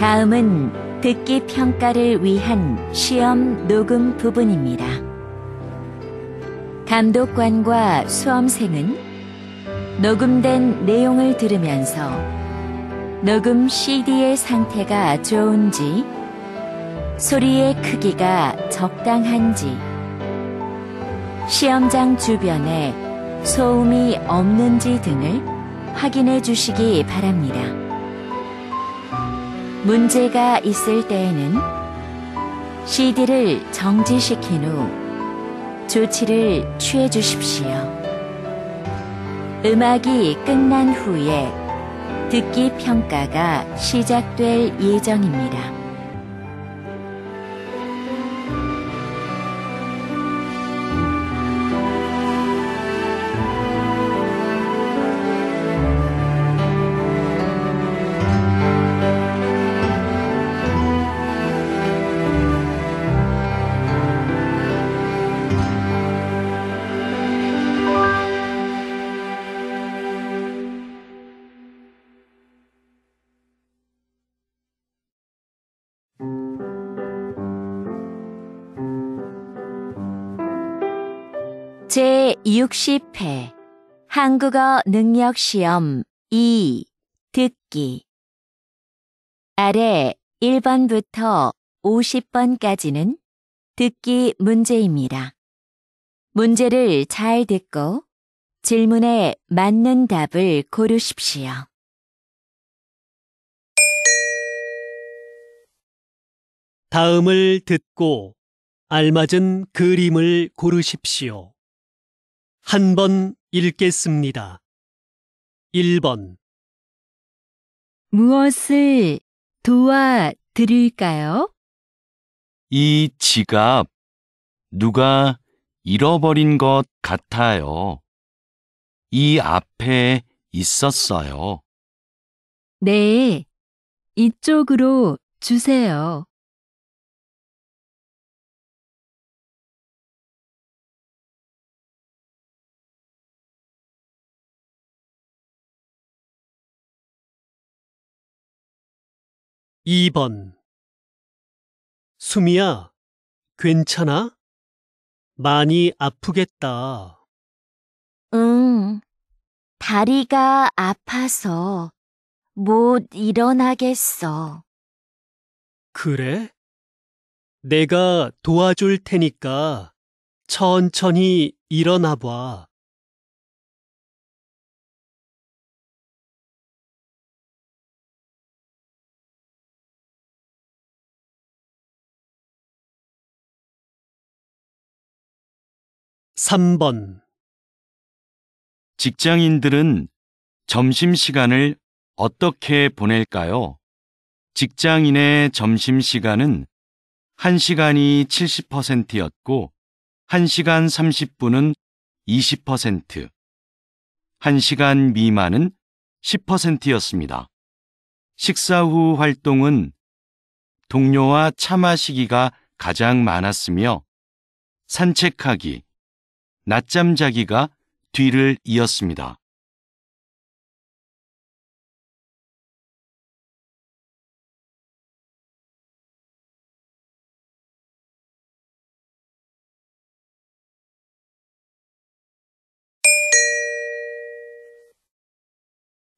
다음은 듣기 평가를 위한 시험 녹음 부분입니다. 감독관과 수험생은 녹음된 내용을 들으면서 녹음 CD의 상태가 좋은지, 소리의 크기가 적당한지, 시험장 주변에 소음이 없는지 등을 확인해 주시기 바랍니다. 문제가 있을 때에는 CD를 정지시킨 후 조치를 취해 주십시오. 음악이 끝난 후에 듣기 평가가 시작될 예정입니다. 60회 한국어 능력 시험 2 듣기 아래 1번부터 50번까지는 듣기 문제입니다. 문제를 잘 듣고 질문에 맞는 답을 고르십시오. 다음을 듣고 알맞은 그림을 고르십시오. 한 번 읽겠습니다. 1번, 무엇을 도와드릴까요? 이 지갑 누가 잃어버린 것 같아요. 이 앞에 있었어요. 네, 이쪽으로 주세요. 이번 수미야, 괜찮아? 많이 아프겠다. 응, 다리가 아파서 못 일어나겠어. 그래? 내가 도와줄 테니까 천천히 일어나 봐. 삼번 직장인들은 점심시간을 어떻게 보낼까요? 직장인의 점심시간은 1시간이 70%였고 1시간 30분은 20%, 1시간 미만은 10%였습니다. 식사 후 활동은 동료와 차 마시기가 가장 많았으며 산책하기, 낮잠 자기가 뒤를 이었습니다.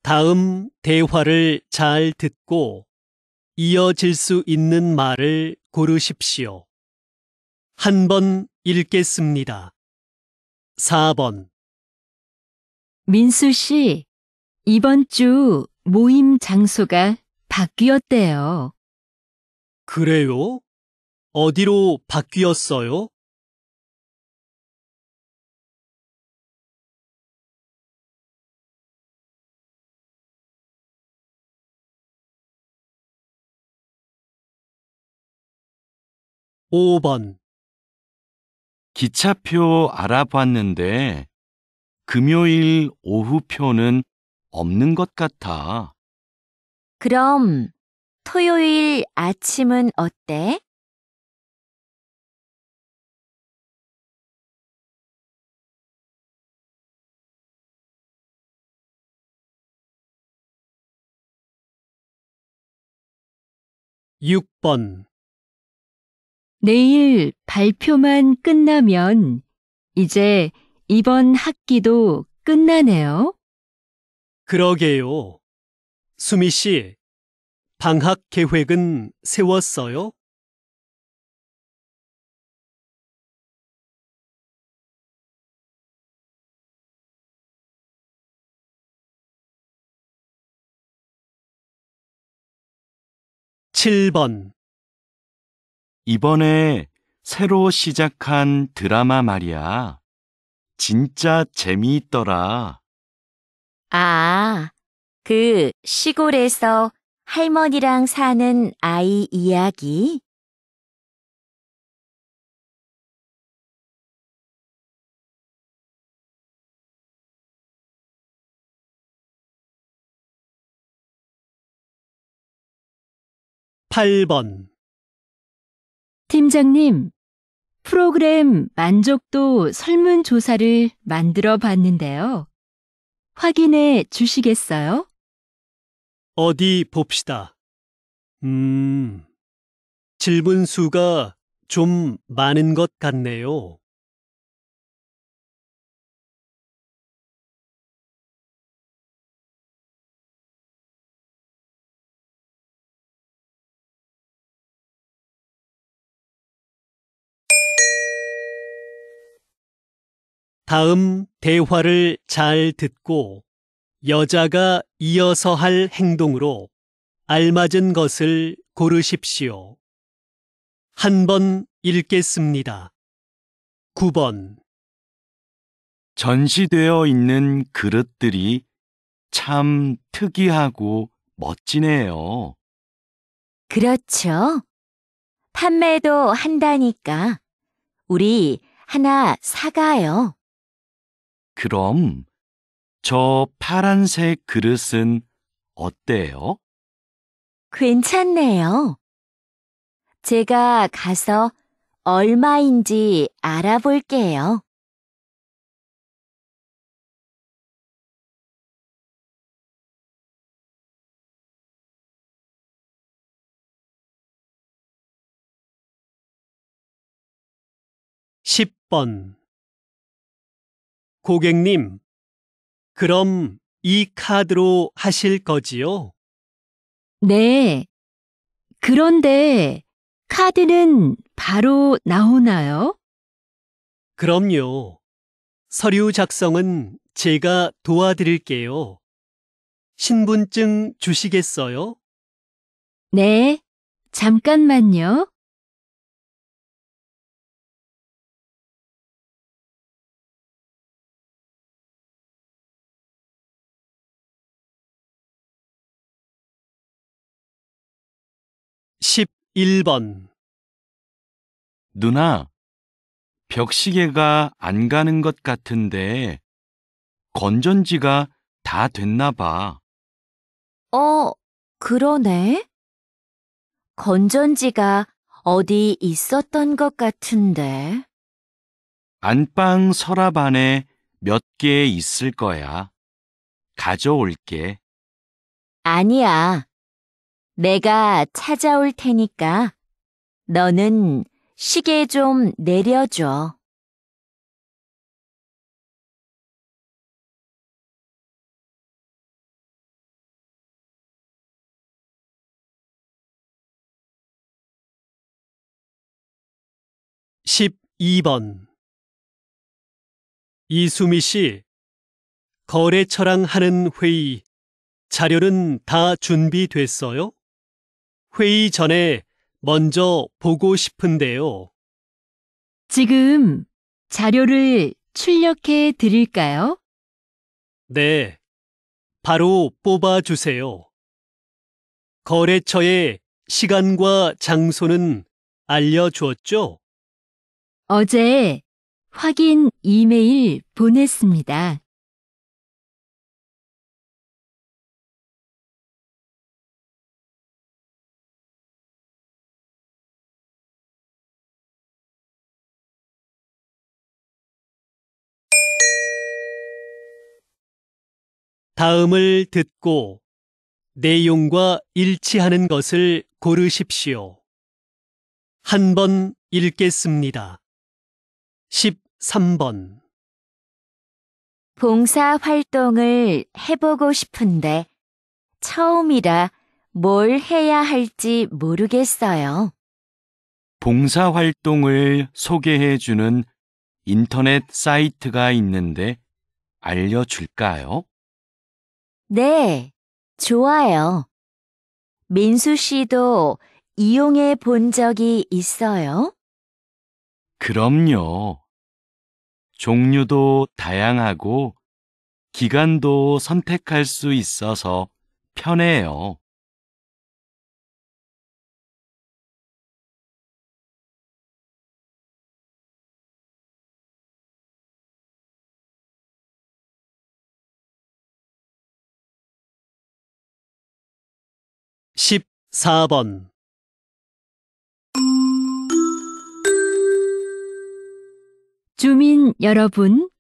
다음 대화를 잘 듣고 이어질 수 있는 말을 고르십시오. 한 번 읽겠습니다. 4번, 민수 씨, 이번 주 모임 장소가 바뀌었대요. 그래요? 어디로 바뀌었어요? 오번 기차표 알아봤는데 금요일 오후표는 없는 것 같아. 그럼 토요일 아침은 어때? 6번. 내일 발표만 끝나면 이제 이번 학기도 끝나네요. 그러게요. 수미 씨, 방학 계획은 세웠어요? (7번) 이번에 새로 시작한 드라마 말이야. 진짜 재미있더라. 아, 그 시골에서 할머니랑 사는 아이 이야기? (8번) 팀장님, 프로그램 만족도 설문조사를 만들어 봤는데요. 확인해 주시겠어요? 어디 봅시다. 음, 질문 수가 좀 많은 것 같네요. 다음 대화를 잘 듣고 여자가 이어서 할 행동으로 알맞은 것을 고르십시오. 한 번 읽겠습니다. 9번. 전시되어 있는 그릇들이 참 특이하고 멋지네요. 그렇죠. 판매도 한다니까. 우리 하나 사가요. 그럼 저 파란색 그릇은 어때요? 괜찮네요. 제가 가서 얼마인지 알아볼게요. 십번 고객님, 그럼 이 카드로 하실 거지요? 네. 그런데 카드는 바로 나오나요? 그럼요. 서류 작성은 제가 도와드릴게요. 신분증 주시겠어요? 네. 잠깐만요. 십일 번 누나, 벽시계가 안 가는 것 같은데 건전지가 다 됐나 봐. 어, 그러네. 건전지가 어디 있었던 것 같은데. 안방 서랍 안에 몇 개 있을 거야. 가져올게. 아니야. 내가 찾아올 테니까 너는 시계 좀 내려줘. 십이 번 이수미 씨, 거래처랑 하는 회의 자료는 다 준비됐어요? 회의 전에 먼저 보고 싶은데요. 지금 자료를 출력해 드릴까요? 네, 바로 뽑아주세요. 거래처의 시간과 장소는 알려주었죠? 어제 확인 이메일 보냈습니다. 다음을 듣고 내용과 일치하는 것을 고르십시오. 한 번 읽겠습니다. 13번. 봉사 활동을 해보고 싶은데 처음이라 뭘 해야 할지 모르겠어요. 봉사 활동을 소개해 주는 인터넷 사이트가 있는데 알려줄까요? 네, 좋아요. 민수 씨도 이용해 본 적이 있어요? 그럼요. 종류도 다양하고 기간도 선택할 수 있어서 편해요. 십사 번 주민 여러분,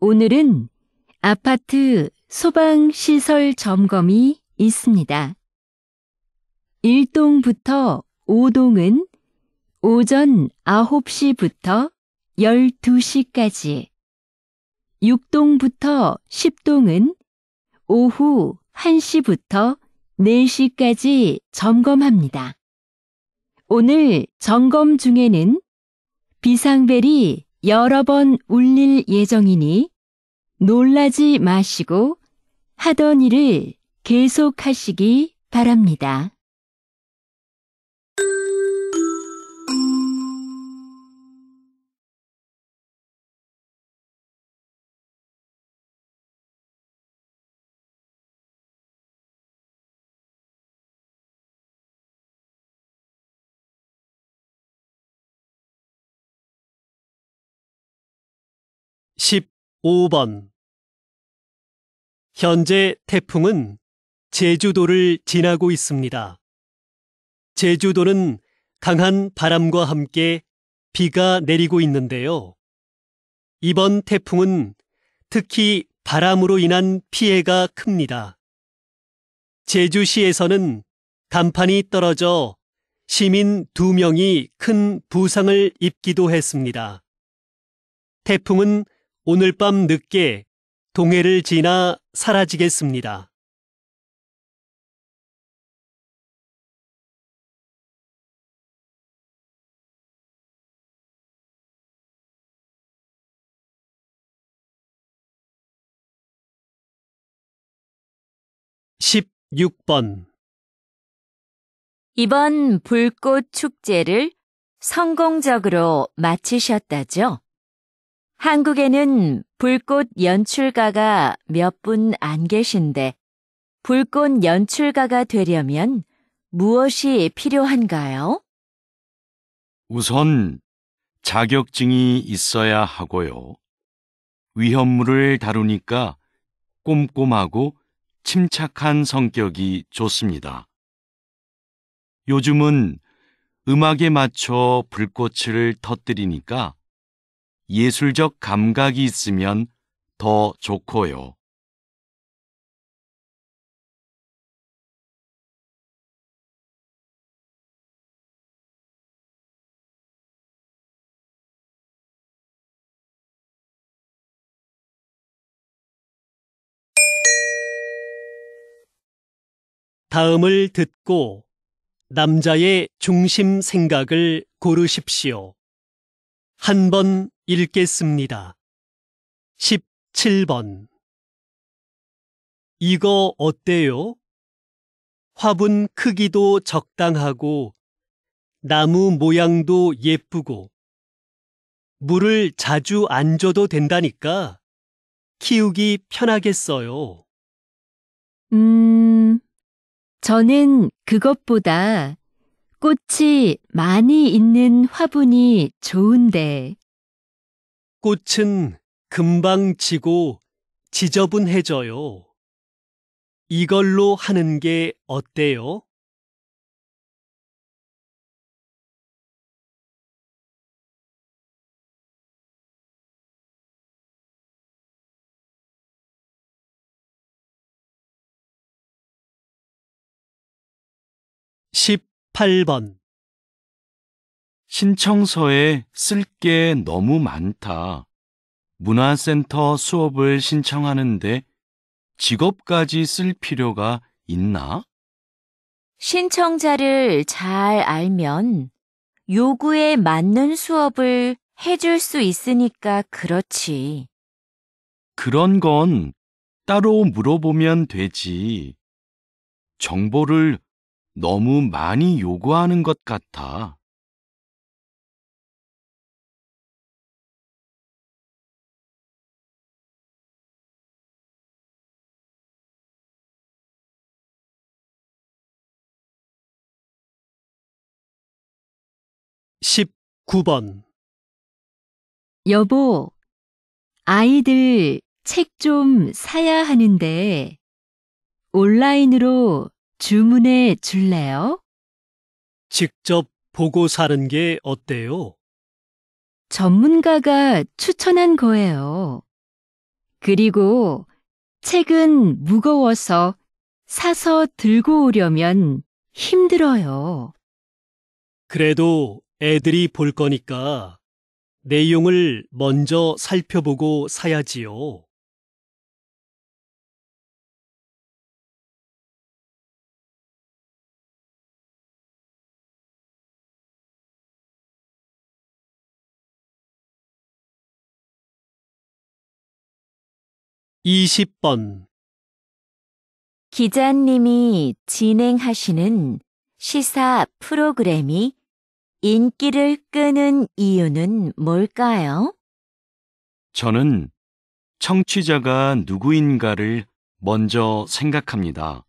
오늘은 아파트 소방시설 점검이 있습니다. 1동부터 5동은 오전 9시부터 12시까지, 6동부터 10동은 오후 1시부터 4시까지 점검합니다. 오늘 점검 중에는 비상벨이 여러 번 울릴 예정이니 놀라지 마시고 하던 일을 계속하시기 바랍니다. 십오 번 현재 태풍은 제주도를 지나고 있습니다. 제주도는 강한 바람과 함께 비가 내리고 있는데요. 이번 태풍은 특히 바람으로 인한 피해가 큽니다. 제주시에서는 간판이 떨어져 시민 두 명이 큰 부상을 입기도 했습니다. 태풍은 오늘 밤 늦게 동해를 지나 사라지겠습니다. 십육 번 이번 불꽃 축제를 성공적으로 마치셨다죠? 한국에는 불꽃 연출가가 몇 분 안 계신데 불꽃 연출가가 되려면 무엇이 필요한가요? 우선 자격증이 있어야 하고요. 위험물을 다루니까 꼼꼼하고 침착한 성격이 좋습니다. 요즘은 음악에 맞춰 불꽃을 터뜨리니까 예술적 감각이 있으면 더 좋고요. 다음을 듣고 남자의 중심 생각을 고르십시오. 한 번 읽겠습니다. 17번. 이거 어때요? 화분 크기도 적당하고 나무 모양도 예쁘고 물을 자주 안 줘도 된다니까 키우기 편하겠어요. 음, 저는 그것보다 꽃이 많이 있는 화분이 좋은데, 꽃은 금방 지고 지저분해져요. 이걸로 하는 게 어때요? (18번) 신청서에 쓸 게 너무 많다. 문화센터 수업을 신청하는데 직업까지 쓸 필요가 있나? 신청자를 잘 알면 요구에 맞는 수업을 해줄 수 있으니까 그렇지. 그런 건 따로 물어보면 되지. 정보를 너무 많이 요구하는 것 같아. 십구 번 여보, 아이들 책 좀 사야 하는데 온라인으로 주문해 줄래요? 직접 보고 사는 게 어때요? 전문가가 추천한 거예요. 그리고 책은 무거워서 사서 들고 오려면 힘들어요. 그래도 애들이 볼 거니까 내용을 먼저 살펴보고 사야지요. 이십 번 기자님이 진행하시는 시사 프로그램이 인기를 끄는 이유는 뭘까요? 저는 청취자가 누구인가를 먼저 생각합니다.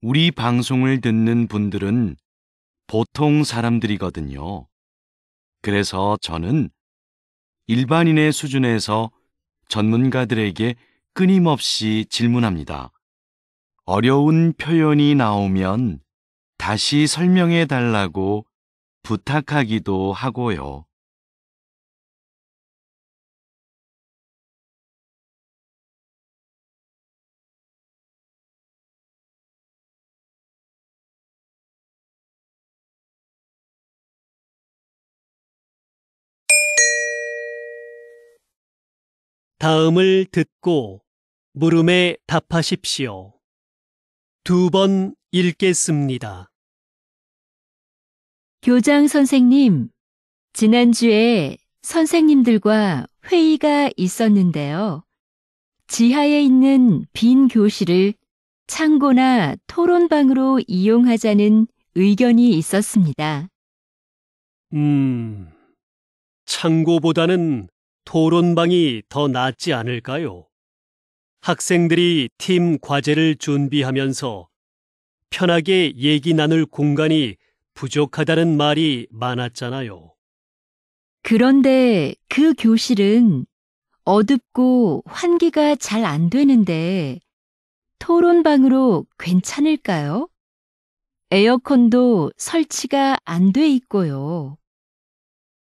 우리 방송을 듣는 분들은 보통 사람들이거든요. 그래서 저는 일반인의 수준에서 전문가들에게 끊임없이 질문합니다. 어려운 표현이 나오면 다시 설명해 달라고 부탁하기도 하고요. 다음을 듣고 물음에 답하십시오. 두 번 읽겠습니다. 교장 선생님, 지난주에 선생님들과 회의가 있었는데요. 지하에 있는 빈 교실을 창고나 토론방으로 이용하자는 의견이 있었습니다. 음, 창고보다는 토론방이 더 낫지 않을까요? 학생들이 팀 과제를 준비하면서 편하게 얘기 나눌 공간이 부족하다는 말이 많았잖아요. 그런데 그 교실은 어둡고 환기가 잘 안 되는데 토론방으로 괜찮을까요? 에어컨도 설치가 안 돼 있고요.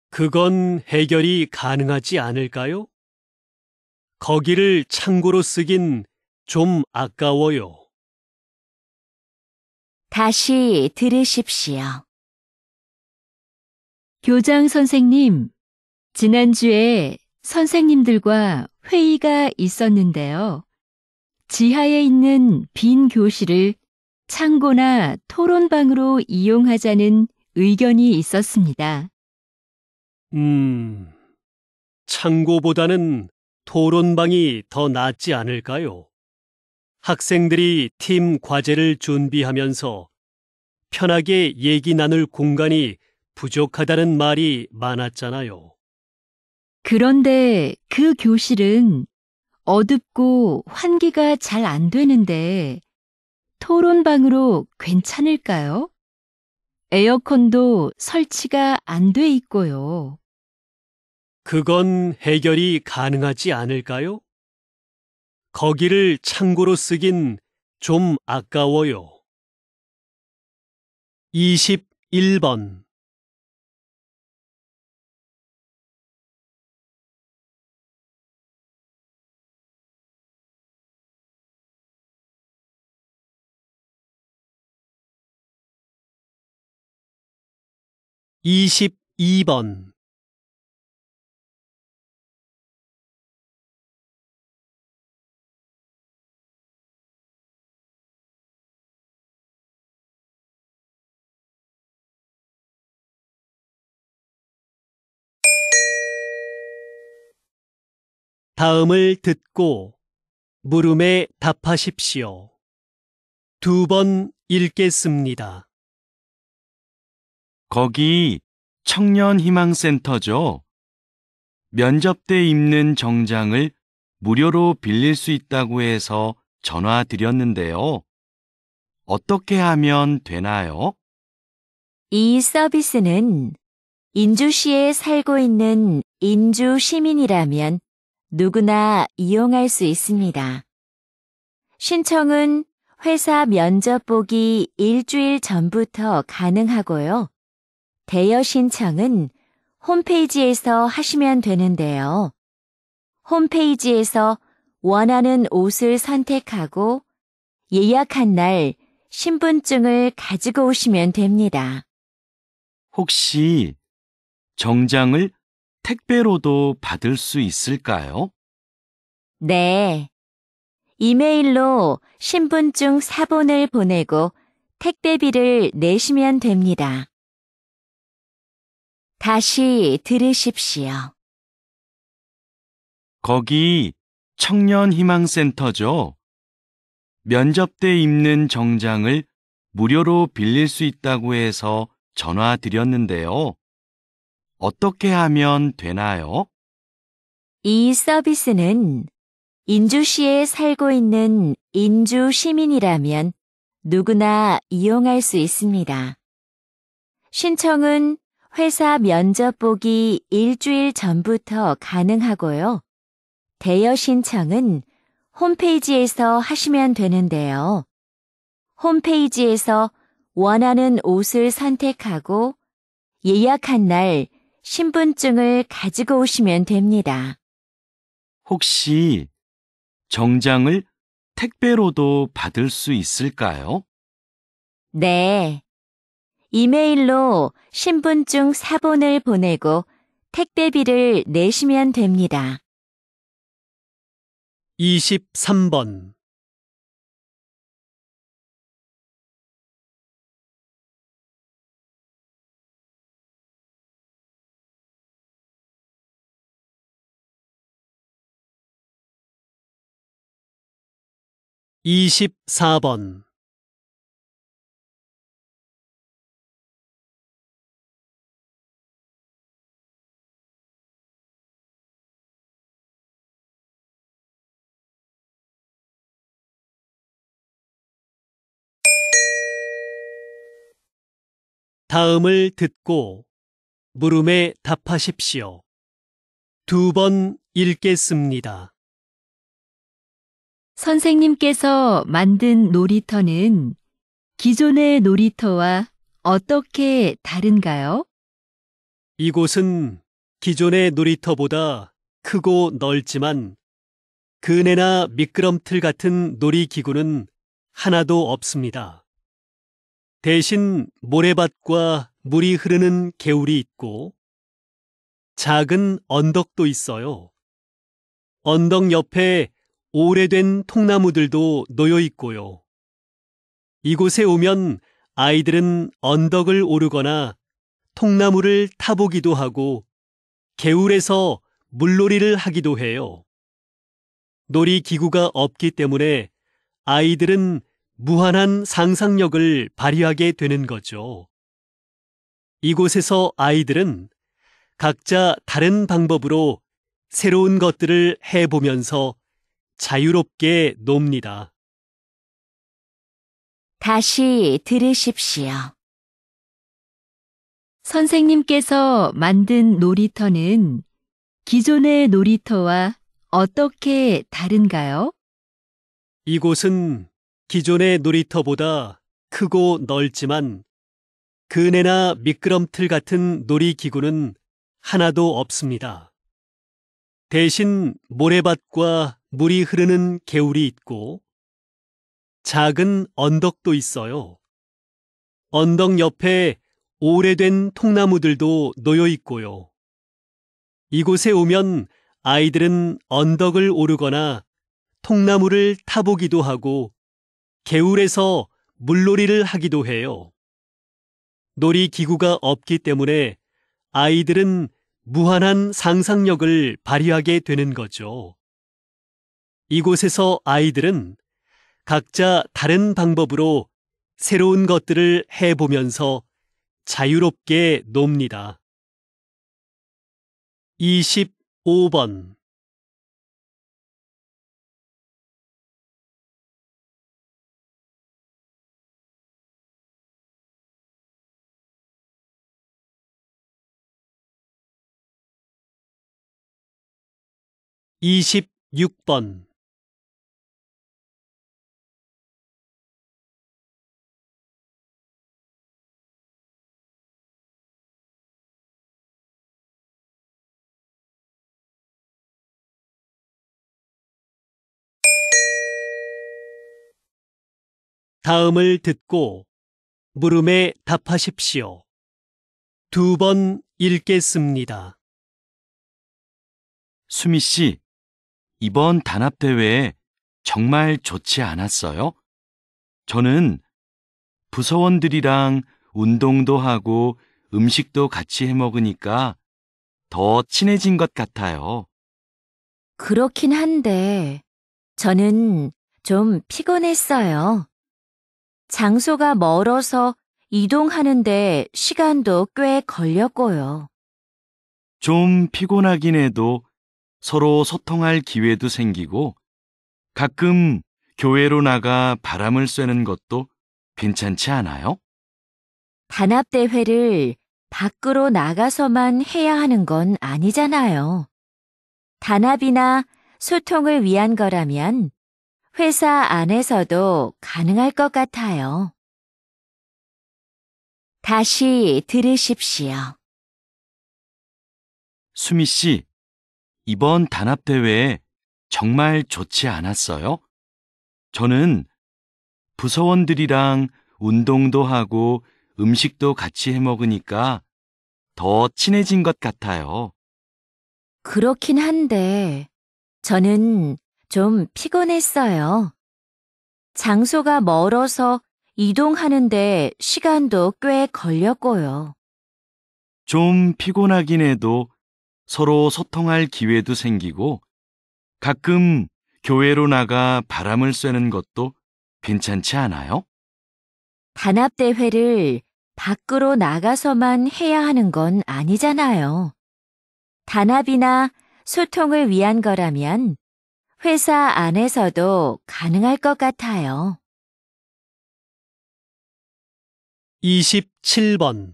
그건 해결이 가능하지 않을까요? 거기를 창고로 쓰긴 좀 아까워요. 다시 들으십시오. 교장 선생님, 지난주에 선생님들과 회의가 있었는데요. 지하에 있는 빈 교실을 창고나 토론방으로 이용하자는 의견이 있었습니다. 음, 창고보다는 토론방이 더 낫지 않을까요? 학생들이 팀 과제를 준비하면서 편하게 얘기 나눌 공간이 부족하다는 말이 많았잖아요. 그런데 그 교실은 어둡고 환기가 잘 안 되는데 토론방으로 괜찮을까요? 에어컨도 설치가 안 돼 있고요. 그건 해결이 가능하지 않을까요? 거기를 창고로 쓰긴 좀 아까워요. 21번 22번. 다음을 듣고 물음에 답하십시오. 두 번 읽겠습니다. 거기 청년희망센터죠? 면접 때 입는 정장을 무료로 빌릴 수 있다고 해서 전화 드렸는데요. 어떻게 하면 되나요? 이 서비스는 인주시에 살고 있는 인주 시민이라면 누구나 이용할 수 있습니다. 신청은 회사 면접 보기 일주일 전부터 가능하고요. 대여 신청은 홈페이지에서 하시면 되는데요. 홈페이지에서 원하는 옷을 선택하고 예약한 날 신분증을 가지고 오시면 됩니다. 혹시 정장을 택배로도 받을 수 있을까요? 네. 이메일로 신분증 사본을 보내고 택배비를 내시면 됩니다. 다시 들으십시오. 거기 청년희망센터죠? 면접 때 입는 정장을 무료로 빌릴 수 있다고 해서 전화 드렸는데요. 어떻게 하면 되나요? 이 서비스는 인주시에 살고 있는 인주 시민이라면 누구나 이용할 수 있습니다. 신청은 회사 면접 보기 일주일 전부터 가능하고요. 대여 신청은 홈페이지에서 하시면 되는데요. 홈페이지에서 원하는 옷을 선택하고 예약한 날 신분증을 가지고 오시면 됩니다. 혹시 정장을 택배로도 받을 수 있을까요? 네. 이메일로 신분증 사본을 보내고 택배비를 내시면 됩니다. 23번. 이십사번 다음을 듣고 물음에 답하십시오. 두 번 읽겠습니다. 선생님께서 만든 놀이터는 기존의 놀이터와 어떻게 다른가요? 이곳은 기존의 놀이터보다 크고 넓지만 그네나 미끄럼틀 같은 놀이기구는 하나도 없습니다. 대신 모래밭과 물이 흐르는 개울이 있고 작은 언덕도 있어요. 언덕 옆에 오래된 통나무들도 놓여 있고요. 이곳에 오면 아이들은 언덕을 오르거나 통나무를 타보기도 하고 개울에서 물놀이를 하기도 해요. 놀이 기구가 없기 때문에 아이들은 무한한 상상력을 발휘하게 되는 거죠. 이곳에서 아이들은 각자 다른 방법으로 새로운 것들을 해보면서 자유롭게 놉니다. 다시 들으십시오. 선생님께서 만든 놀이터는 기존의 놀이터와 어떻게 다른가요? 이곳은 기존의 놀이터보다 크고 넓지만 그네나 미끄럼틀 같은 놀이기구는 하나도 없습니다. 대신 모래밭과 물이 흐르는 개울이 있고 작은 언덕도 있어요. 언덕 옆에 오래된 통나무들도 놓여 있고요. 이곳에 오면 아이들은 언덕을 오르거나 통나무를 타보기도 하고 개울에서 물놀이를 하기도 해요. 놀이 기구가 없기 때문에 아이들은 무한한 상상력을 발휘하게 되는 거죠. 이곳에서 아이들은 각자 다른 방법으로 새로운 것들을 해보면서 자유롭게 놉니다. 25번 26번 다음을 듣고 물음에 답하십시오. 두 번 읽겠습니다. 수미 씨, 이번 단합대회 정말 좋지 않았어요? 저는 부서원들이랑 운동도 하고 음식도 같이 해 먹으니까 더 친해진 것 같아요. 그렇긴 한데, 저는 좀 피곤했어요. 장소가 멀어서 이동하는데 시간도 꽤 걸렸고요. 좀 피곤하긴 해도 서로 소통할 기회도 생기고 가끔 교회로 나가 바람을 쐬는 것도 괜찮지 않아요? 단합대회를 밖으로 나가서만 해야 하는 건 아니잖아요. 단합이나 소통을 위한 거라면 회사 안에서도 가능할 것 같아요. 다시 들으십시오. 수미 씨, 이번 단합대회 정말 좋지 않았어요? 저는 부서원들이랑 운동도 하고 음식도 같이 해 먹으니까 더 친해진 것 같아요. 그렇긴 한데, 저는 좀 피곤했어요. 장소가 멀어서 이동하는데 시간도 꽤 걸렸고요. 좀 피곤하긴 해도 서로 소통할 기회도 생기고 가끔 교회로 나가 바람을 쐬는 것도 괜찮지 않아요? 단합대회를 밖으로 나가서만 해야 하는 건 아니잖아요. 단합이나 소통을 위한 거라면 회사 안에서도 가능할 것 같아요. 27번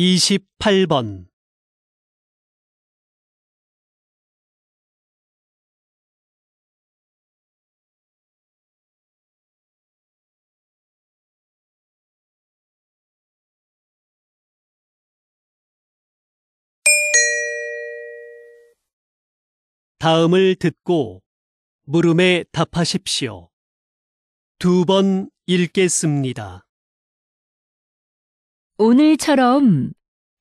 28번 다음을 듣고 물음에 답하십시오. 두 번 읽겠습니다. 오늘처럼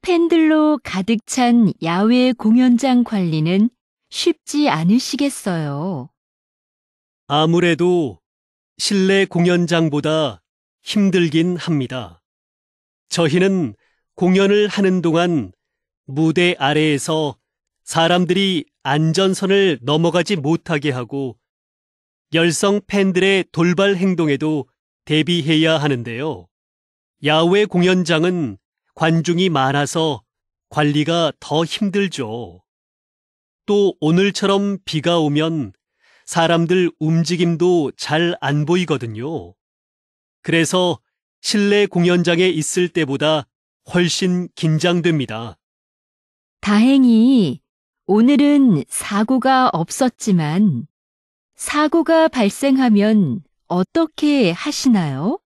팬들로 가득 찬 야외 공연장 관리는 쉽지 않으시겠어요. 아무래도 실내 공연장보다 힘들긴 합니다. 저희는 공연을 하는 동안 무대 아래에서 사람들이 안전선을 넘어가지 못하게 하고 열성 팬들의 돌발 행동에도 대비해야 하는데요. 야외 공연장은 관중이 많아서 관리가 더 힘들죠. 또 오늘처럼 비가 오면 사람들 움직임도 잘 안 보이거든요. 그래서 실내 공연장에 있을 때보다 훨씬 긴장됩니다. 다행히 오늘은 사고가 없었지만 사고가 발생하면 어떻게 하시나요?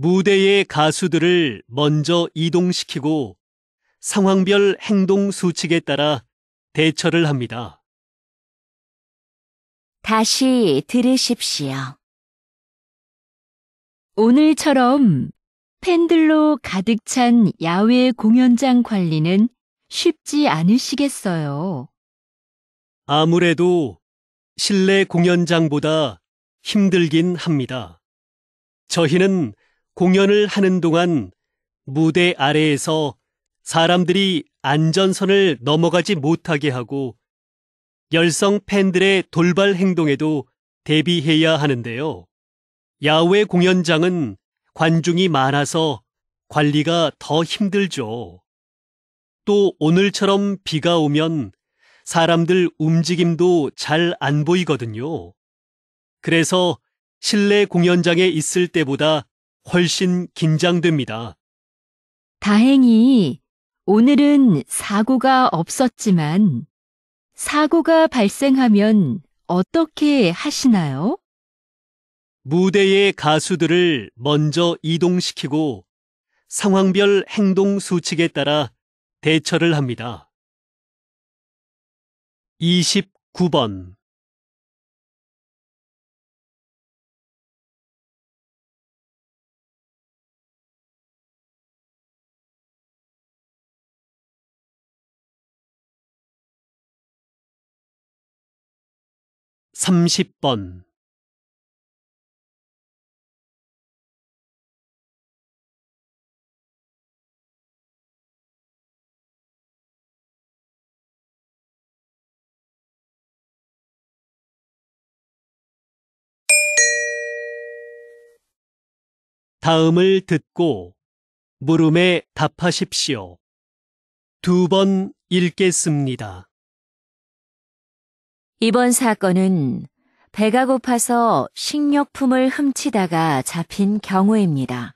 무대의 가수들을 먼저 이동시키고 상황별 행동 수칙에 따라 대처를 합니다. 다시 들으십시오. 오늘처럼 팬들로 가득 찬 야외 공연장 관리는 쉽지 않으시겠어요. 아무래도 실내 공연장보다 힘들긴 합니다. 저희는 공연을 하는 동안 무대 아래에서 사람들이 안전선을 넘어가지 못하게 하고 열성 팬들의 돌발 행동에도 대비해야 하는데요. 야외 공연장은 관중이 많아서 관리가 더 힘들죠. 또 오늘처럼 비가 오면 사람들 움직임도 잘 안 보이거든요. 그래서 실내 공연장에 있을 때보다 훨씬 긴장됩니다. 다행히 오늘은 사고가 없었지만 사고가 발생하면 어떻게 하시나요? 무대의 가수들을 먼저 이동시키고 상황별 행동 수칙에 따라 대처를 합니다. 29번 30번 다음을 듣고 물음에 답하십시오. 두 번 읽겠습니다. 이번 사건은 배가 고파서 식료품을 훔치다가 잡힌 경우입니다.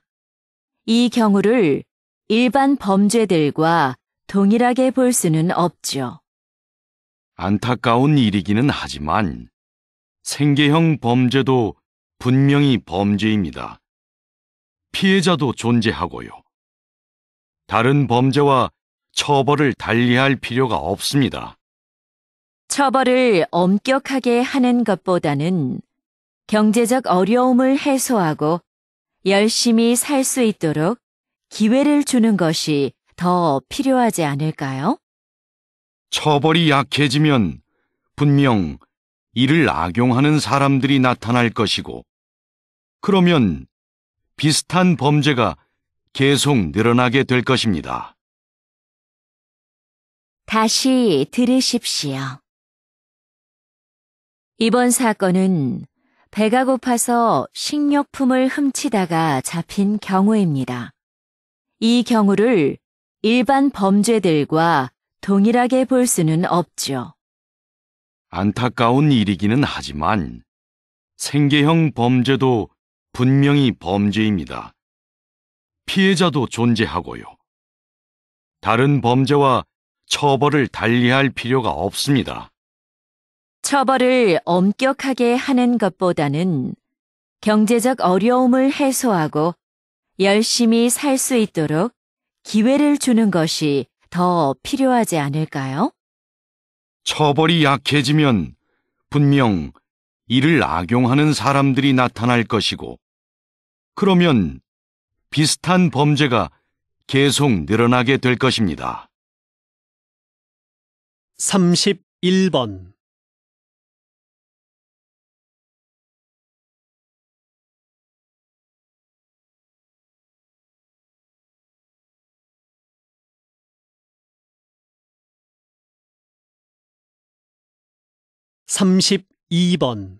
이 경우를 일반 범죄들과 동일하게 볼 수는 없죠. 안타까운 일이기는 하지만 생계형 범죄도 분명히 범죄입니다. 피해자도 존재하고요. 다른 범죄와 처벌을 달리할 필요가 없습니다. 처벌을 엄격하게 하는 것보다는 경제적 어려움을 해소하고 열심히 살 수 있도록 기회를 주는 것이 더 필요하지 않을까요? 처벌이 약해지면 분명 이를 악용하는 사람들이 나타날 것이고, 그러면 비슷한 범죄가 계속 늘어나게 될 것입니다. 다시 들으십시오. 이번 사건은 배가 고파서 식료품을 훔치다가 잡힌 경우입니다. 이 경우를 일반 범죄들과 동일하게 볼 수는 없죠. 안타까운 일이기는 하지만 생계형 범죄도 분명히 범죄입니다. 피해자도 존재하고요. 다른 범죄와 처벌을 달리할 필요가 없습니다. 처벌을 엄격하게 하는 것보다는 경제적 어려움을 해소하고 열심히 살 수 있도록 기회를 주는 것이 더 필요하지 않을까요? 처벌이 약해지면 분명 이를 악용하는 사람들이 나타날 것이고, 그러면 비슷한 범죄가 계속 늘어나게 될 것입니다. 31번 32번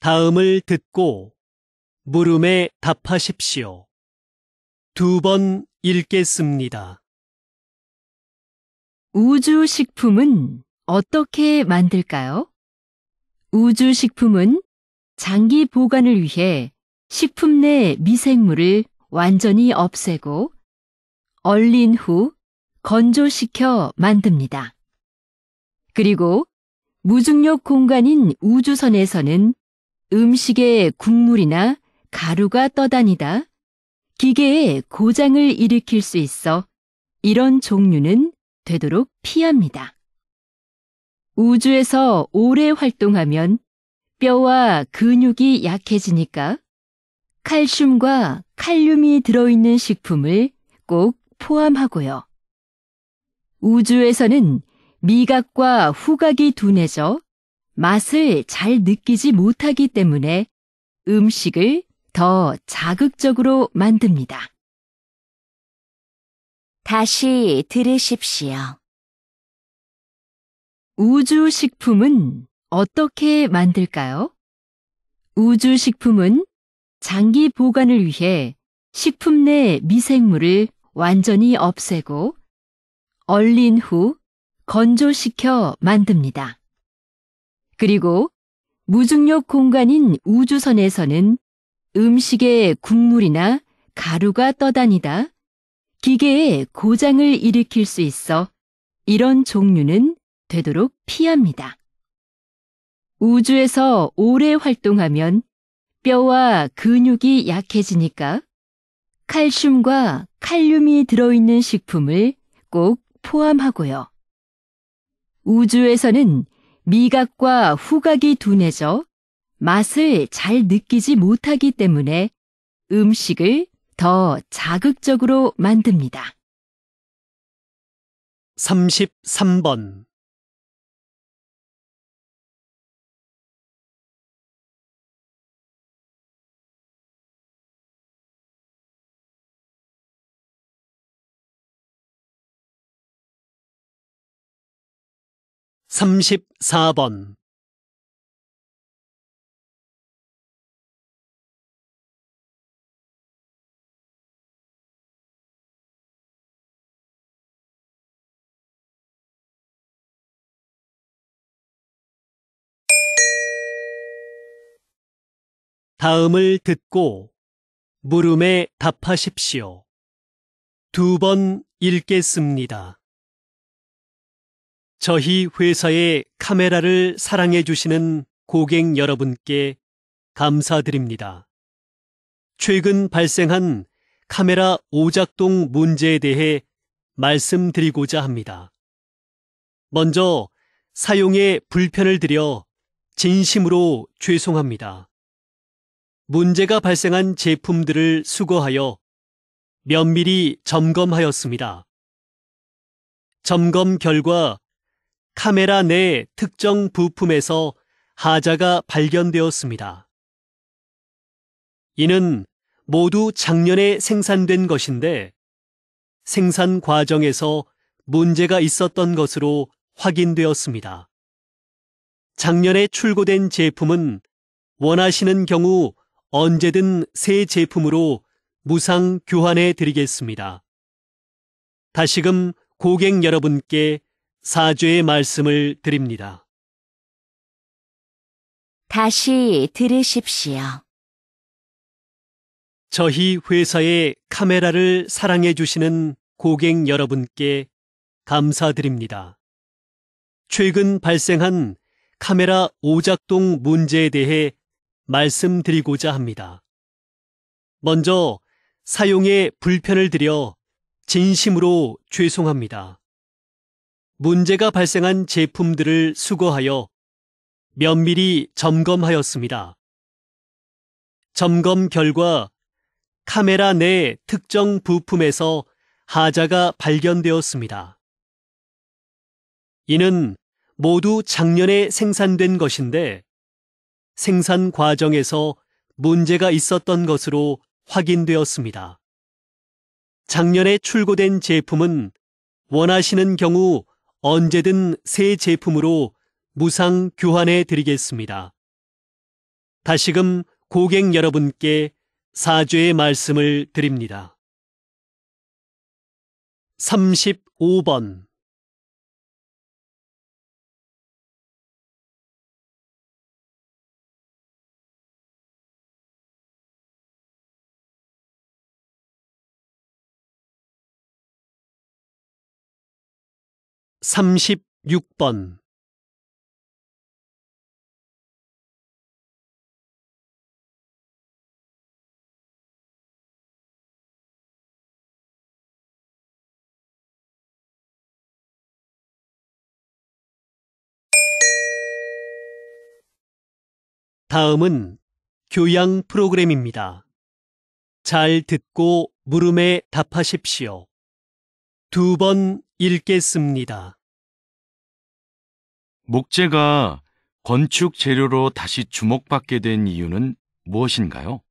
다음을 듣고 물음에 답하십시오. 두 번 읽겠습니다. 우주식품은 어떻게 만들까요? 우주식품은 장기 보관을 위해 식품 내 미생물을 완전히 없애고 얼린 후 건조시켜 만듭니다. 그리고 무중력 공간인 우주선에서는 음식에 국물이나 가루가 떠다니다 기계에 고장을 일으킬 수 있어 이런 종류는 되도록 피합니다. 우주에서 오래 활동하면 뼈와 근육이 약해지니까 칼슘과 칼륨이 들어있는 식품을 꼭 포함하고요. 우주에서는 미각과 후각이 둔해져 맛을 잘 느끼지 못하기 때문에 음식을 더 자극적으로 만듭니다. 다시 들으십시오. 우주 식품은 어떻게 만들까요? 우주 식품은 장기 보관을 위해 식품 내 미생물을 완전히 없애고 얼린 후 건조시켜 만듭니다. 그리고 무중력 공간인 우주선에서는 음식에 국물이나 가루가 떠다니다 기계에 고장을 일으킬 수 있어 이런 종류는 되도록 피합니다. 우주에서 오래 활동하면 뼈와 근육이 약해지니까 칼슘과 칼륨이 들어있는 식품을 꼭 포함하고요. 우주에서는 미각과 후각이 둔해져 맛을 잘 느끼지 못하기 때문에 음식을 더 자극적으로 만듭니다. 33번. 삼십사 번 다음을 듣고 물음에 답하십시오. 두 번 읽겠습니다. 저희 회사의 카메라를 사랑해 주시는 고객 여러분께 감사드립니다. 최근 발생한 카메라 오작동 문제에 대해 말씀드리고자 합니다. 먼저 사용에 불편을 드려 진심으로 죄송합니다. 문제가 발생한 제품들을 수거하여 면밀히 점검하였습니다. 점검 결과 카메라 내 특정 부품에서 하자가 발견되었습니다. 이는 모두 작년에 생산된 것인데 생산 과정에서 문제가 있었던 것으로 확인되었습니다. 작년에 출고된 제품은 원하시는 경우 언제든 새 제품으로 무상 교환해 드리겠습니다. 다시금 고객 여러분께 사죄의 말씀을 드립니다. 다시 들으십시오. 저희 회사의 카메라를 사랑해 주시는 고객 여러분께 감사드립니다. 최근 발생한 카메라 오작동 문제에 대해 말씀드리고자 합니다. 먼저 사용에 불편을 드려 진심으로 죄송합니다. 문제가 발생한 제품들을 수거하여 면밀히 점검하였습니다. 점검 결과 카메라 내 특정 부품에서 하자가 발견되었습니다. 이는 모두 작년에 생산된 것인데 생산 과정에서 문제가 있었던 것으로 확인되었습니다. 작년에 출고된 제품은 원하시는 경우 언제든 새 제품으로 무상 교환해 드리겠습니다. 다시금 고객 여러분께 사죄의 말씀을 드립니다. 35번 36번. 다음은 교양 프로그램입니다. 잘 듣고 물음에 답하십시오. 두 번 읽겠습니다. 목재가 건축 재료로 다시 주목받게 된 이유는 무엇인가요?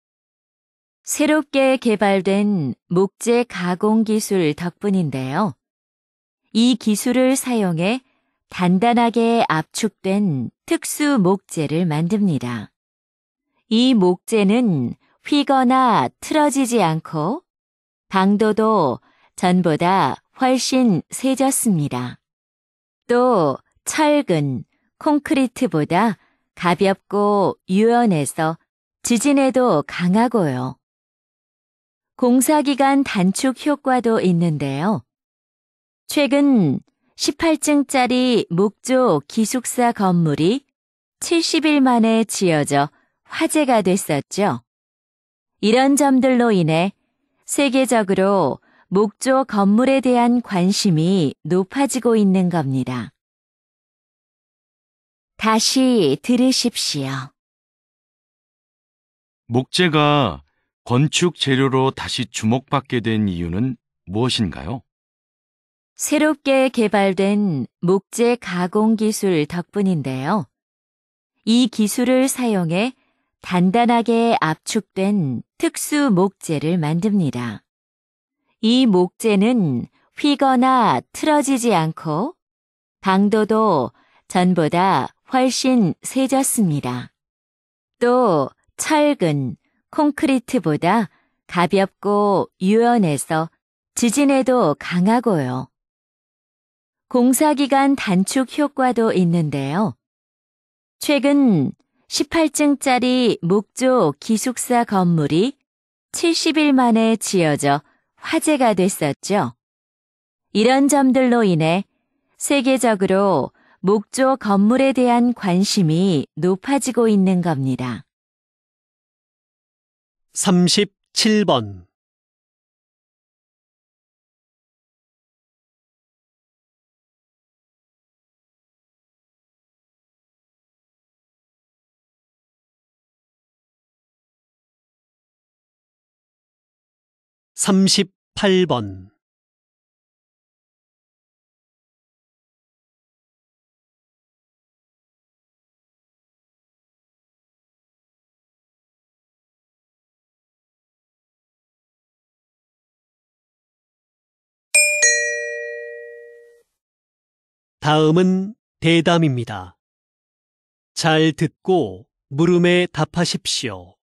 새롭게 개발된 목재 가공 기술 덕분인데요. 이 기술을 사용해 단단하게 압축된 특수 목재를 만듭니다. 이 목재는 휘거나 틀어지지 않고 방도도 전보다 훨씬 세졌습니다. 또 철근, 콘크리트보다 가볍고 유연해서 지진에도 강하고요. 공사기간 단축 효과도 있는데요. 최근 18층짜리 목조 기숙사 건물이 70일 만에 지어져 화제가 됐었죠. 이런 점들로 인해 세계적으로 목조 건물에 대한 관심이 높아지고 있는 겁니다. 다시 들으십시오. 목재가 건축 재료로 다시 주목받게 된 이유는 무엇인가요? 새롭게 개발된 목재 가공 기술 덕분인데요. 이 기술을 사용해 단단하게 압축된 특수 목재를 만듭니다. 이 목재는 휘거나 틀어지지 않고 방도도 전보다 훨씬 세졌습니다. 또 철근, 콘크리트보다 가볍고 유연해서 지진에도 강하고요. 공사기간 단축 효과도 있는데요. 최근 18층짜리 목조 기숙사 건물이 70일 만에 지어져 화제가 됐었죠. 이런 점들로 인해 세계적으로 목조 건물에 대한 관심이 높아지고 있는 겁니다. 37번. 삼십팔 번 다음은 대담입니다. 잘 듣고 물음에 답하십시오.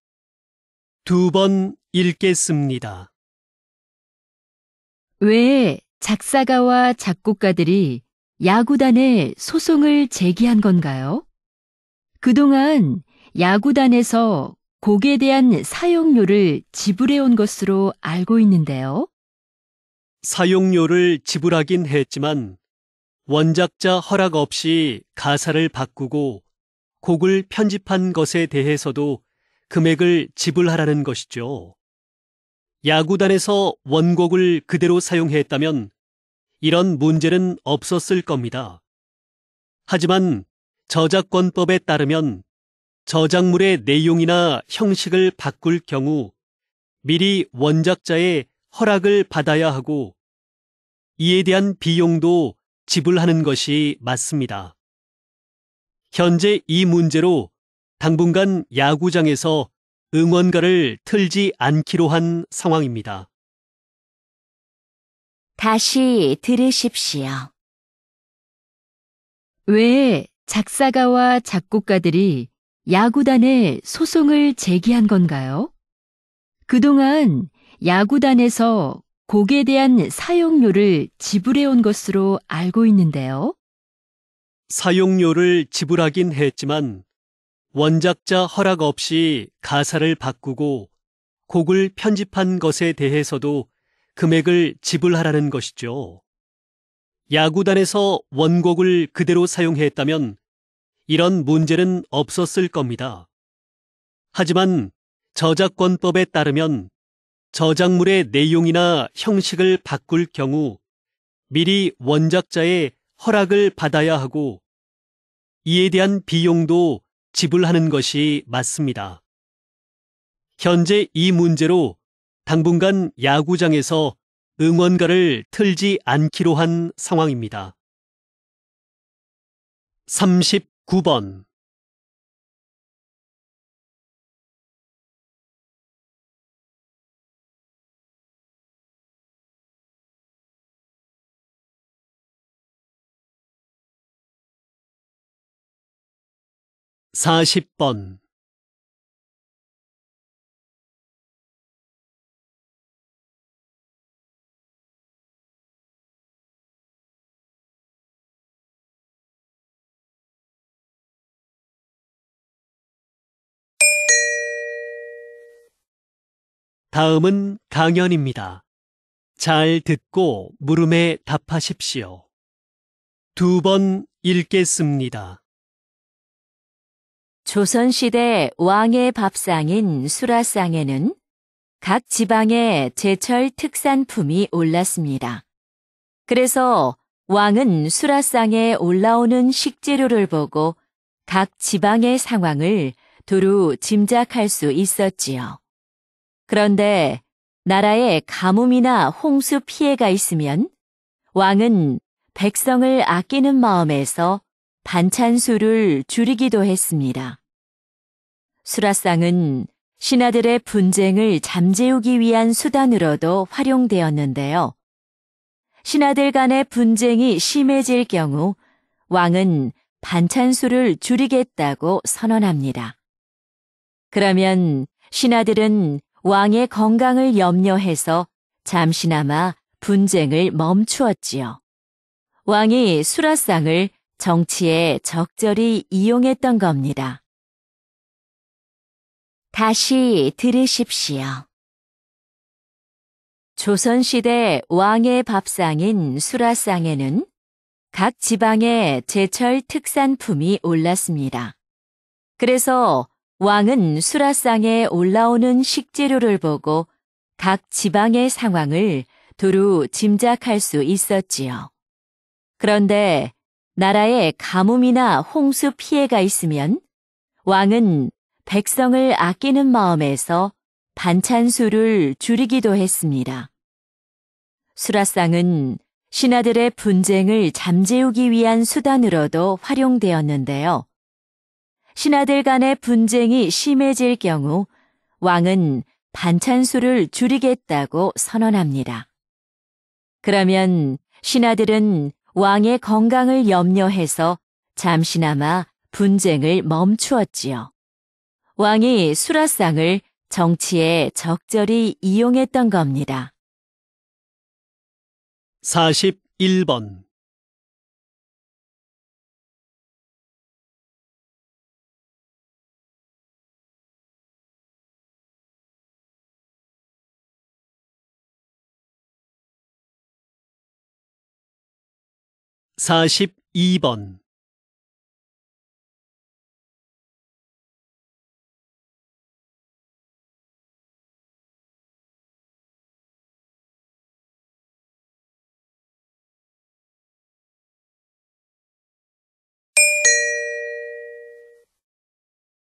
두 번 읽겠습니다. 왜 작사가와 작곡가들이 야구단에 소송을 제기한 건가요? 그동안 야구단에서 곡에 대한 사용료를 지불해 온 것으로 알고 있는데요. 사용료를 지불하긴 했지만 원작자 허락 없이 가사를 바꾸고 곡을 편집한 것에 대해서도 금액을 지불하라는 것이죠. 야구단에서 원곡을 그대로 사용했다면 이런 문제는 없었을 겁니다. 하지만 저작권법에 따르면 저작물의 내용이나 형식을 바꿀 경우 미리 원작자의 허락을 받아야 하고 이에 대한 비용도 지불하는 것이 맞습니다. 현재 이 문제로 당분간 야구장에서 응원가를 틀지 않기로 한 상황입니다. 다시 들으십시오. 왜 작사가와 작곡가들이 야구단에 소송을 제기한 건가요? 그동안 야구단에서 곡에 대한 사용료를 지불해 온 것으로 알고 있는데요. 사용료를 지불하긴 했지만 원작자 허락 없이 가사를 바꾸고 곡을 편집한 것에 대해서도 금액을 지불하라는 것이죠. 야구단에서 원곡을 그대로 사용했다면 이런 문제는 없었을 겁니다. 하지만 저작권법에 따르면 저작물의 내용이나 형식을 바꿀 경우 미리 원작자의 허락을 받아야 하고 이에 대한 비용도 지불하는 것이 맞습니다. 현재 이 문제로 당분간 야구장에서 응원가를 틀지 않기로 한 상황입니다. 39번 40번 다음은 강연입니다. 잘 듣고 물음에 답하십시오. 두 번 읽겠습니다. 조선시대 왕의 밥상인 수라상에는 각 지방의 제철 특산품이 올랐습니다. 그래서 왕은 수라상에 올라오는 식재료를 보고 각 지방의 상황을 두루 짐작할 수 있었지요. 그런데 나라에 가뭄이나 홍수 피해가 있으면 왕은 백성을 아끼는 마음에서 반찬수를 줄이기도 했습니다. 수라상은 신하들의 분쟁을 잠재우기 위한 수단으로도 활용되었는데요. 신하들 간의 분쟁이 심해질 경우 왕은 반찬수를 줄이겠다고 선언합니다. 그러면 신하들은 왕의 건강을 염려해서 잠시나마 분쟁을 멈추었지요. 왕이 수라상을 정치에 적절히 이용했던 겁니다. 다시 들으십시오. 조선시대 왕의 밥상인 수라상에는 각 지방의 제철 특산품이 올랐습니다. 그래서 왕은 수라상에 올라오는 식재료를 보고 각 지방의 상황을 두루 짐작할 수 있었지요. 그런데 나라에 가뭄이나 홍수 피해가 있으면 왕은 백성을 아끼는 마음에서 반찬수를 줄이기도 했습니다. 수라상은 신하들의 분쟁을 잠재우기 위한 수단으로도 활용되었는데요. 신하들 간의 분쟁이 심해질 경우 왕은 반찬수를 줄이겠다고 선언합니다. 그러면 신하들은 왕의 건강을 염려해서 잠시나마 분쟁을 멈추었지요. 왕이 수라상을 정치에 적절히 이용했던 겁니다. 41번 42번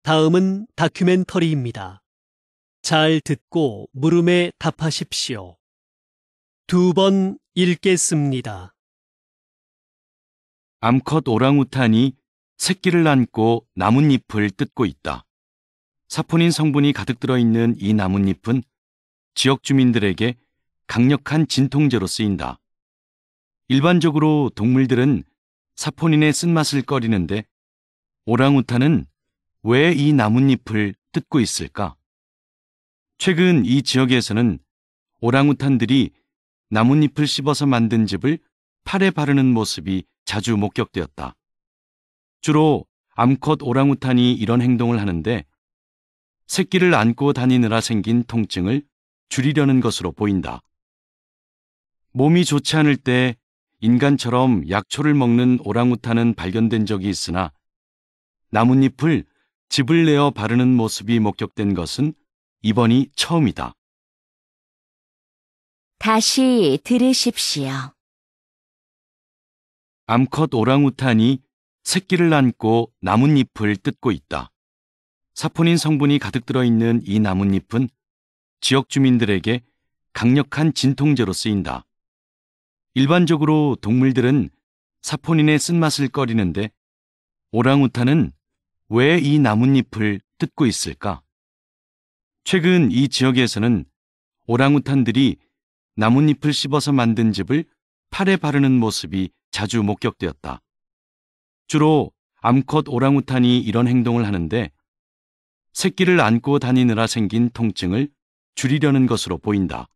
다음은 다큐멘터리입니다. 잘 듣고 물음에 답하십시오. 두 번 읽겠습니다. 암컷 오랑우탄이 새끼를 안고 나뭇잎을 뜯고 있다. 사포닌 성분이 가득 들어있는 이 나뭇잎은 지역 주민들에게 강력한 진통제로 쓰인다. 일반적으로 동물들은 사포닌의 쓴맛을 꺼리는데 오랑우탄은 왜 이 나뭇잎을 뜯고 있을까? 최근 이 지역에서는 오랑우탄들이 나뭇잎을 씹어서 만든 즙을 팔에 바르는 모습이 자주 목격되었다. 주로 암컷 오랑우탄이 이런 행동을 하는데 새끼를 안고 다니느라 생긴 통증을 줄이려는 것으로 보인다. 몸이 좋지 않을 때 인간처럼 약초를 먹는 오랑우탄은 발견된 적이 있으나 나뭇잎을 즙을 내어 바르는 모습이 목격된 것은 이번이 처음이다. 다시 들으십시오. 암컷 오랑우탄이 새끼를 안고 나뭇잎을 뜯고 있다. 사포닌 성분이 가득 들어있는 이 나뭇잎은 지역 주민들에게 강력한 진통제로 쓰인다. 일반적으로 동물들은 사포닌의 쓴맛을 꺼리는데 오랑우탄은 왜 이 나뭇잎을 뜯고 있을까? 최근 이 지역에서는 오랑우탄들이 나뭇잎을 씹어서 만든 즙을 팔에 바르는 모습이 자주 목격되었다. 주로 암컷 오랑우탄이 이런 행동을 하는데 새끼를 안고 다니느라 생긴 통증을 줄이려는 것으로 보인다.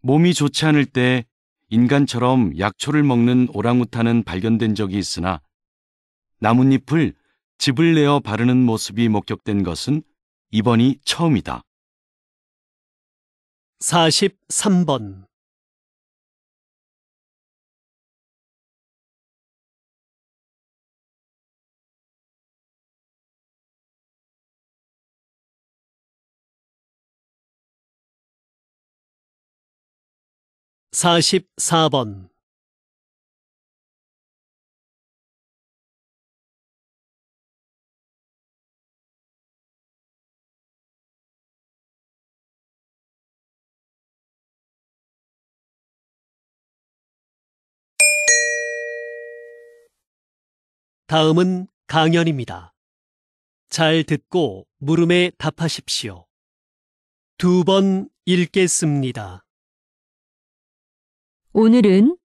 몸이 좋지 않을 때 인간처럼 약초를 먹는 오랑우탄은 발견된 적이 있으나 나뭇잎을 즙을 내어 바르는 모습이 목격된 것은 이번이 처음이다. 43번. (44번) 다음은 강연입니다. 잘 듣고 물음에 답하십시오. 두 번 읽겠습니다. 오늘은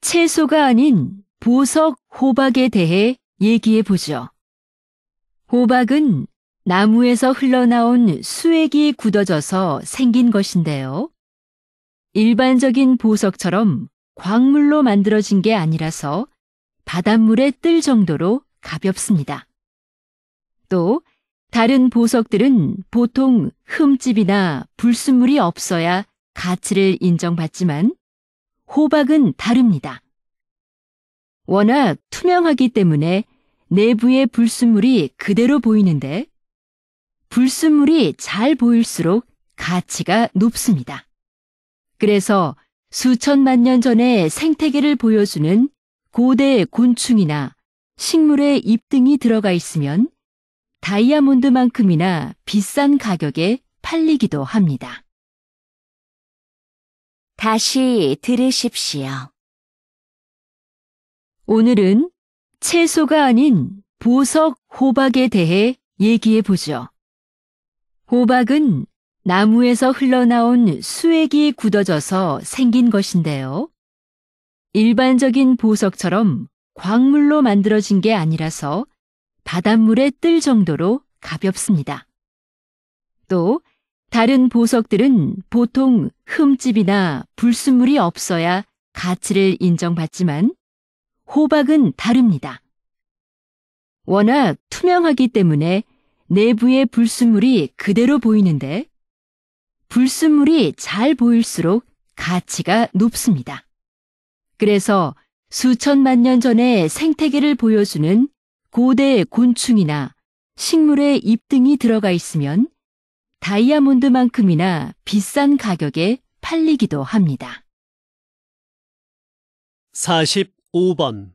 채소가 아닌 보석 호박에 대해 얘기해 보죠. 호박은 나무에서 흘러나온 수액이 굳어져서 생긴 것인데요. 일반적인 보석처럼 광물로 만들어진 게 아니라서 바닷물에 뜰 정도로 가볍습니다. 또 다른 보석들은 보통 흠집이나 불순물이 없어야 가치를 인정받지만 호박은 다릅니다. 워낙 투명하기 때문에 내부의 불순물이 그대로 보이는데 불순물이 잘 보일수록 가치가 높습니다. 그래서 수천만 년 전의 생태계를 보여주는 고대 곤충이나 식물의 잎 등이 들어가 있으면 다이아몬드만큼이나 비싼 가격에 팔리기도 합니다. 다시 들으십시오. 오늘은 채소가 아닌 보석 호박에 대해 얘기해 보죠. 호박은 나무에서 흘러나온 수액이 굳어져서 생긴 것인데요. 일반적인 보석처럼 광물로 만들어진 게 아니라서 바닷물에 뜰 정도로 가볍습니다. 또 다른 보석들은 보통 흠집이나 불순물이 없어야 가치를 인정받지만 호박은 다릅니다. 워낙 투명하기 때문에 내부의 불순물이 그대로 보이는데 불순물이 잘 보일수록 가치가 높습니다. 그래서 수천만 년 전의 생태계를 보여주는 고대 곤충이나 식물의 잎 등이 들어가 있으면 다이아몬드만큼이나 비싼 가격에 팔리기도 합니다. 45번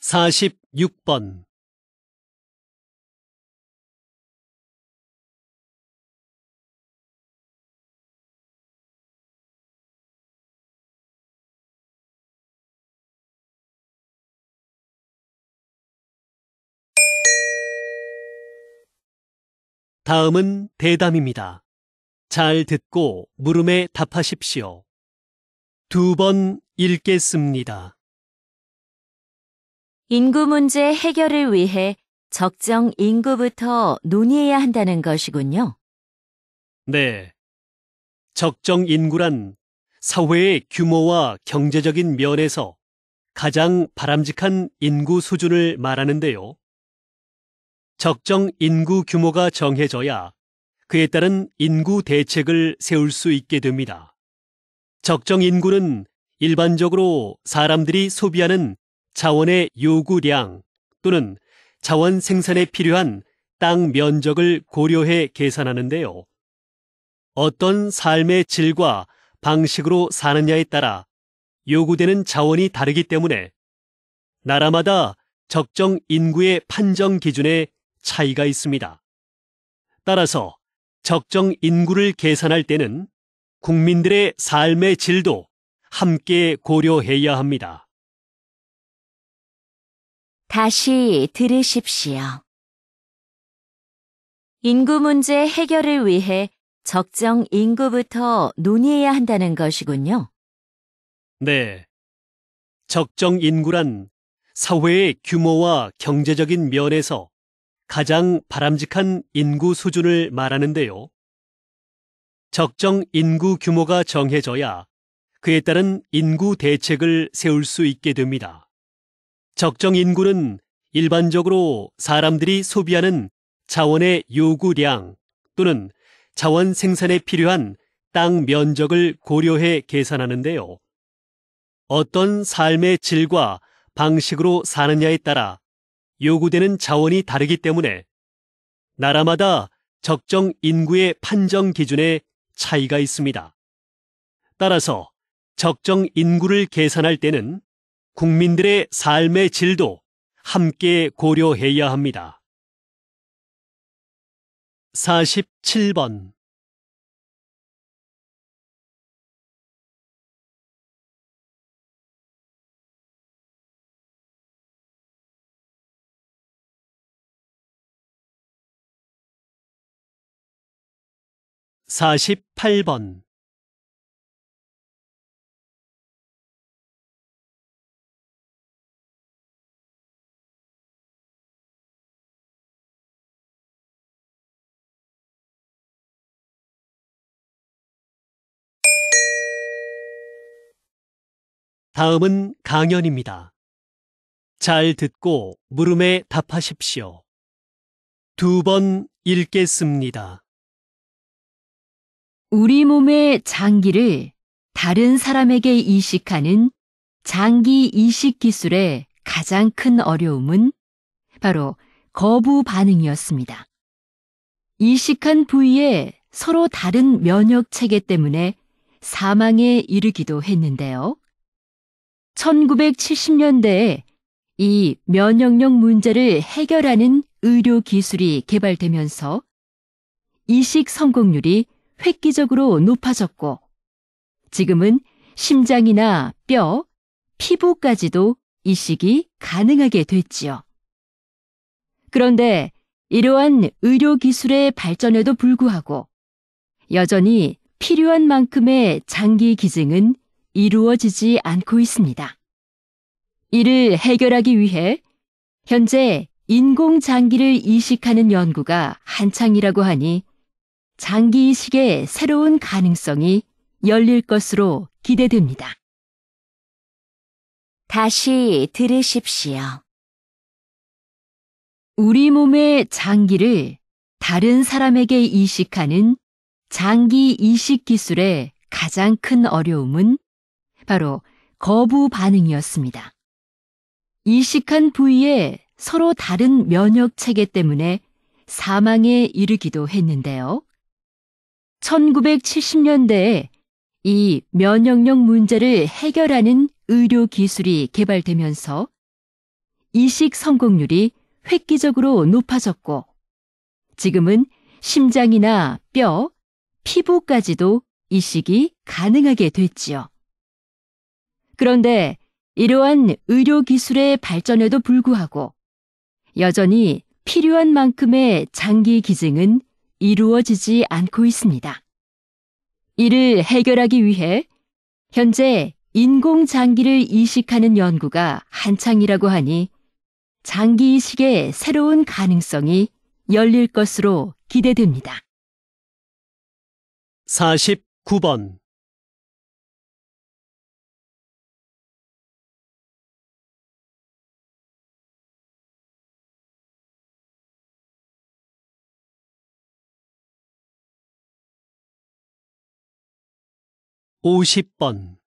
(46번) 다음은 대담입니다. 잘 듣고 물음에 답하십시오. 두 번 읽겠습니다. 인구 문제 해결을 위해 적정 인구부터 논의해야 한다는 것이군요. 네. 적정 인구란 사회의 규모와 경제적인 면에서 가장 바람직한 인구 수준을 말하는데요. 적정 인구 규모가 정해져야 그에 따른 인구 대책을 세울 수 있게 됩니다. 적정 인구는 일반적으로 사람들이 소비하는 자원의 요구량 또는 자원 생산에 필요한 땅 면적을 고려해 계산하는데요. 어떤 삶의 질과 방식으로 사느냐에 따라 요구되는 자원이 다르기 때문에 나라마다 적정 인구의 판정 기준에 차이가 있습니다. 따라서 적정 인구를 계산할 때는 국민들의 삶의 질도 함께 고려해야 합니다. 다시 들으십시오. 인구 문제 해결을 위해 적정 인구부터 논의해야 한다는 것이군요. 네. 적정 인구란 사회의 규모와 경제적인 면에서 가장 바람직한 인구 수준을 말하는데요. 적정 인구 규모가 정해져야 그에 따른 인구 대책을 세울 수 있게 됩니다. 적정 인구는 일반적으로 사람들이 소비하는 자원의 요구량 또는 자원 생산에 필요한 땅 면적을 고려해 계산하는데요. 어떤 삶의 질과 방식으로 사느냐에 따라 요구되는 자원이 다르기 때문에 나라마다 적정 인구의 판정 기준에 차이가 있습니다. 따라서 적정 인구를 계산할 때는 국민들의 삶의 질도 함께 고려해야 합니다. 47번 48번 다음은 강연입니다. 잘 듣고 물음에 답하십시오. 두 번 읽겠습니다. 우리 몸의 장기를 다른 사람에게 이식하는 장기 이식 기술의 가장 큰 어려움은 바로 거부 반응이었습니다. 이식한 부위에 서로 다른 면역 체계 때문에 사망에 이르기도 했는데요. 1970년대에 이 면역력 문제를 해결하는 의료 기술이 개발되면서 이식 성공률이 획기적으로 높아졌고 지금은 심장이나 뼈, 피부까지도 이식이 가능하게 됐지요. 그런데 이러한 의료 기술의 발전에도 불구하고 여전히 필요한 만큼의 장기 기증은 이루어지지 않고 있습니다. 이를 해결하기 위해 현재 인공장기를 이식하는 연구가 한창이라고 하니 장기 이식의 새로운 가능성이 열릴 것으로 기대됩니다. 다시 들으십시오. 우리 몸의 장기를 다른 사람에게 이식하는 장기 이식 기술의 가장 큰 어려움은 바로 거부 반응이었습니다. 이식한 부위에 서로 다른 면역 체계 때문에 사망에 이르기도 했는데요. 1970년대에 이 면역력 문제를 해결하는 의료 기술이 개발되면서 이식 성공률이 획기적으로 높아졌고 지금은 심장이나 뼈, 피부까지도 이식이 가능하게 됐지요. 그런데 이러한 의료 기술의 발전에도 불구하고 여전히 필요한 만큼의 장기 기증은 이루어지지 않고 있습니다. 이를 해결하기 위해 현재 인공장기를 이식하는 연구가 한창이라고 하니 장기 이식의 새로운 가능성이 열릴 것으로 기대됩니다. 49번 50번.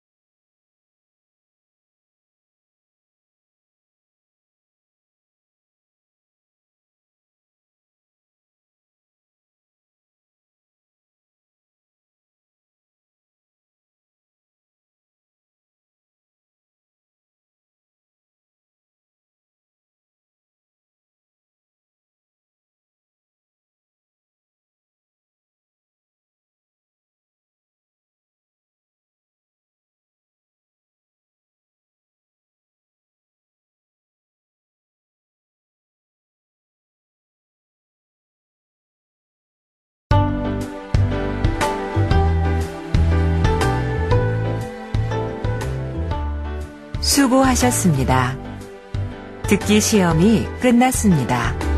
수고하셨습니다. 듣기 시험이 끝났습니다.